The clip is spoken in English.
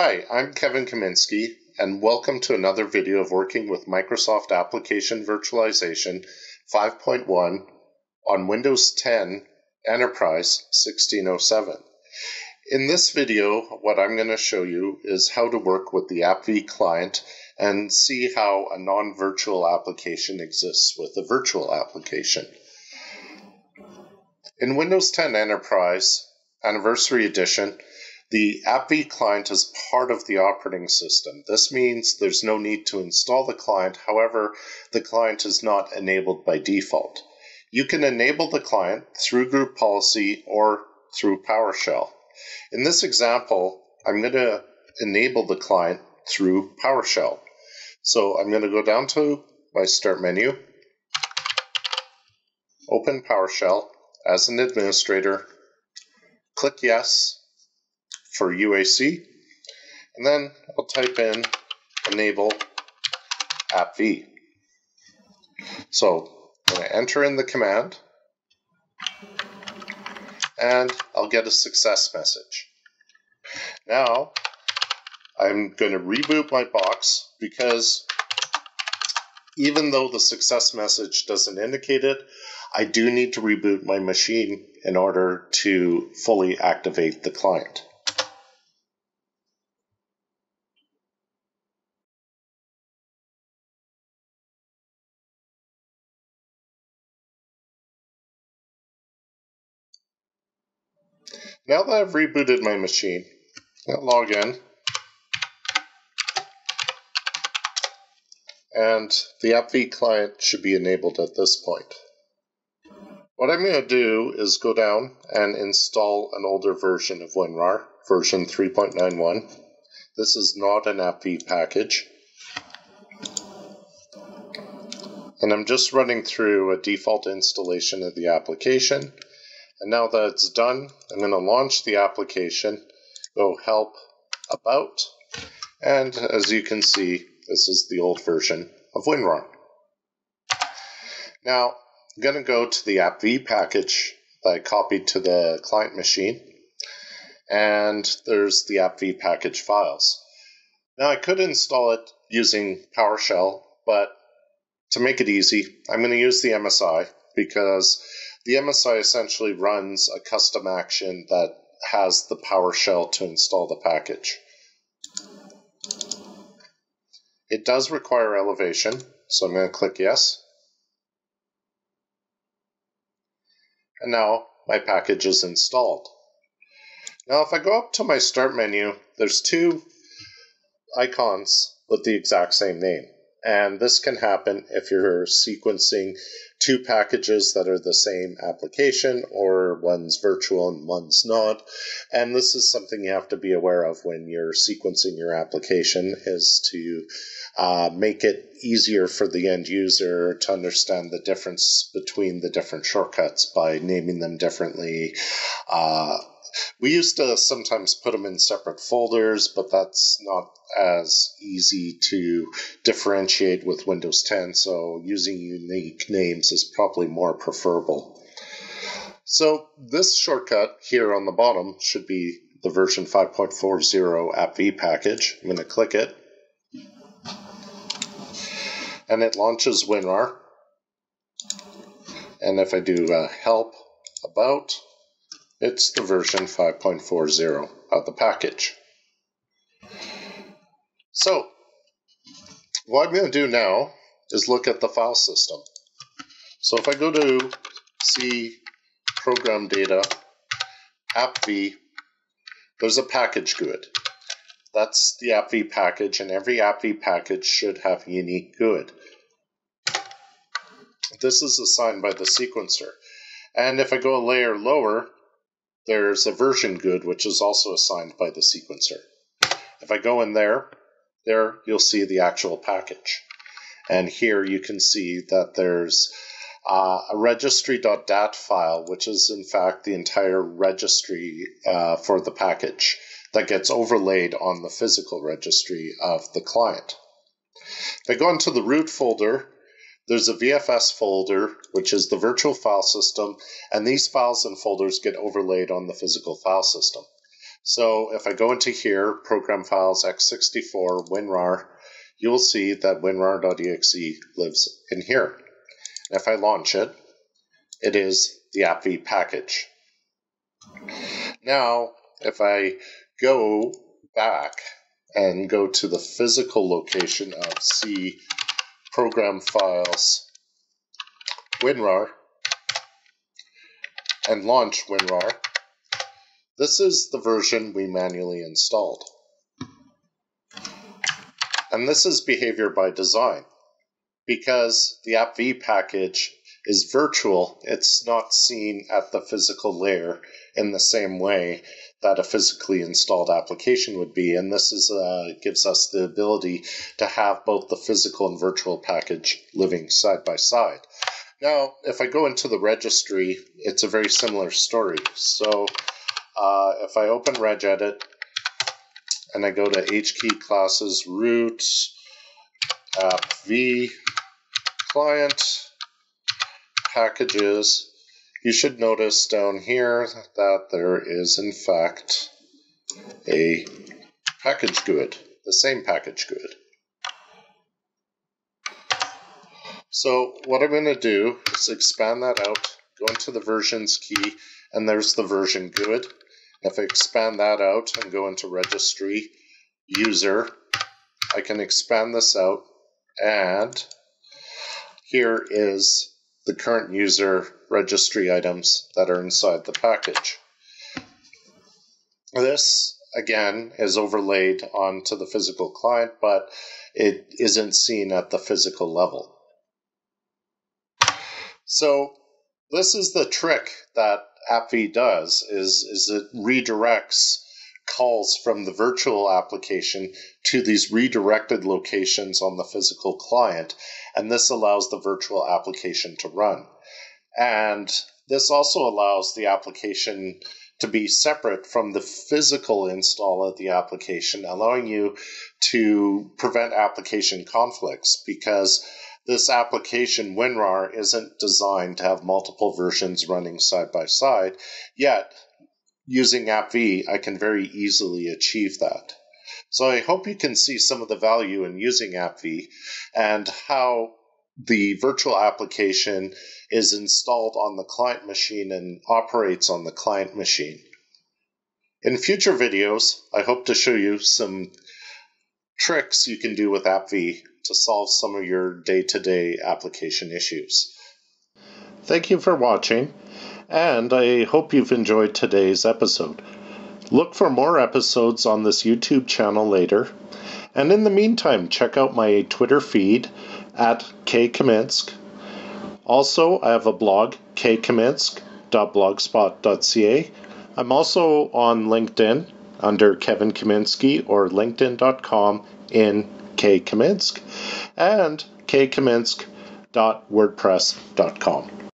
Hi, I'm Kevin Kaminski, and welcome to another video of working with Microsoft Application Virtualization 5.1 on Windows 10 Enterprise 1607. In this video, what I'm going to show you is how to work with the AppV client and see how a non-virtual application exists with a virtual application. In Windows 10 Enterprise Anniversary Edition, the AppV client is part of the operating system. This means there's no need to install the client, however, the client is not enabled by default. You can enable the client through group policy or through PowerShell. In this example, I'm going to enable the client through PowerShell. So I'm going to go down to my Start menu, open PowerShell as an administrator, click Yes, for UAC. And then I'll type in enable appv. So I'm going to enter in the command and I'll get a success message. Now I'm going to reboot my box because even though the success message doesn't indicate it, I do need to reboot my machine in order to fully activate the client. Now that I've rebooted my machine, I'll log in. And the AppV client should be enabled at this point. What I'm going to do is go down and install an older version of WinRAR, version 3.91. This is not an AppV package. And I'm just running through a default installation of the application and now that it's done, I'm going to launch the application, go help about, and as you can see, this is the old version of WinRAR. Now, I'm going to go to the AppV package that I copied to the client machine, and there's the AppV package files. Now, I could install it using PowerShell, but to make it easy, I'm going to use the MSI because the MSI essentially runs a custom action that has the PowerShell to install the package. It does require elevation, so I'm going to click yes. And now my package is installed. Now if I go up to my start menu, there's two icons with the exact same name. And this can happen if you're sequencing two packages that are the same application or one's virtual and one's not. And this is something you have to be aware of when you're sequencing your application is to uh, make it easier for the end user to understand the difference between the different shortcuts by naming them differently. Uh, we used to sometimes put them in separate folders, but that's not as easy to differentiate with Windows 10, so using unique names is probably more preferable. So this shortcut here on the bottom should be the version 5.40 AppV package. I'm going to click it. And it launches WinRAR. And if I do uh, help about, it's the version 5.40 of the package. So, what I'm going to do now is look at the file system. So if I go to C program data, appv, there's a package GUID. That's the appv package, and every appv package should have a unique GUID. This is assigned by the sequencer. And if I go a layer lower, there's a version GUID, which is also assigned by the sequencer. If I go in there, there you'll see the actual package. And here you can see that there's uh, a registry.dat file, which is in fact the entire registry uh, for the package that gets overlaid on the physical registry of the client. If I go into the root folder, there's a VFS folder, which is the virtual file system, and these files and folders get overlaid on the physical file system. So if I go into here, program files x64 WinRAR, you'll see that winrar.exe lives in here. if I launch it, it is the appv package. Now, if I go back and go to the physical location of C program files WinRAR and launch WinRAR, this is the version we manually installed. And this is behavior by design. Because the appv package is virtual, it's not seen at the physical layer in the same way that a physically installed application would be. And this is uh, gives us the ability to have both the physical and virtual package living side by side. Now, if I go into the registry, it's a very similar story. So uh, if I open regedit and I go to HKey classes root app v client packages, you should notice down here that there is in fact a package GUID, the same package GUID. So what I'm going to do is expand that out, go into the versions key, and there's the version GUID. If I expand that out and go into registry, user, I can expand this out and here is the current user registry items that are inside the package. This, again, is overlaid onto the physical client, but it isn't seen at the physical level. So this is the trick that appv does is, is it redirects calls from the virtual application to these redirected locations on the physical client, and this allows the virtual application to run. And this also allows the application to be separate from the physical install of the application, allowing you to prevent application conflicts because this application, WinRAR, isn't designed to have multiple versions running side by side, yet using AppV, I can very easily achieve that. So I hope you can see some of the value in using AppV and how the virtual application is installed on the client machine and operates on the client machine. In future videos, I hope to show you some tricks you can do with AppV to solve some of your day to day application issues. Thank you for watching, and I hope you've enjoyed today's episode. Look for more episodes on this YouTube channel later, and in the meantime, check out my Twitter feed at kkaminsk. Also, I have a blog, kkaminsk.blogspot.ca. I'm also on LinkedIn under Kevin Kaminski or linkedin.com in K. And kkaminsk.wordpress.com.